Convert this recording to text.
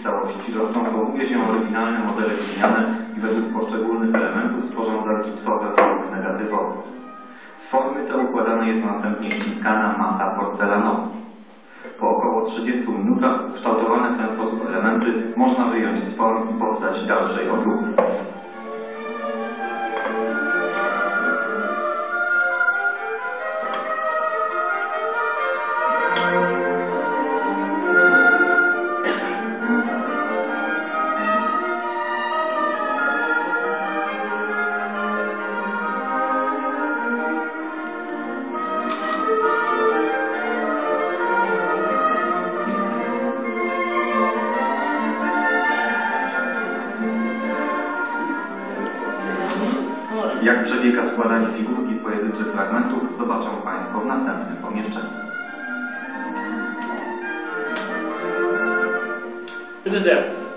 z całości rozczątkowuje się oryginalne modele gliniane i według poszczególnych elementów tworzą gipsowe lub negatywowe. Formy te układana jest następnie ściskana masa porcelanowa. Po około 30 minutach kształtowane w ten sposób elementy można wyjąć z form i poddać dalszej obróbce. Jak przebiega składanie figurki pojedynczych fragmentów, zobaczą Państwo w następnym pomieszczeniu. Sehr.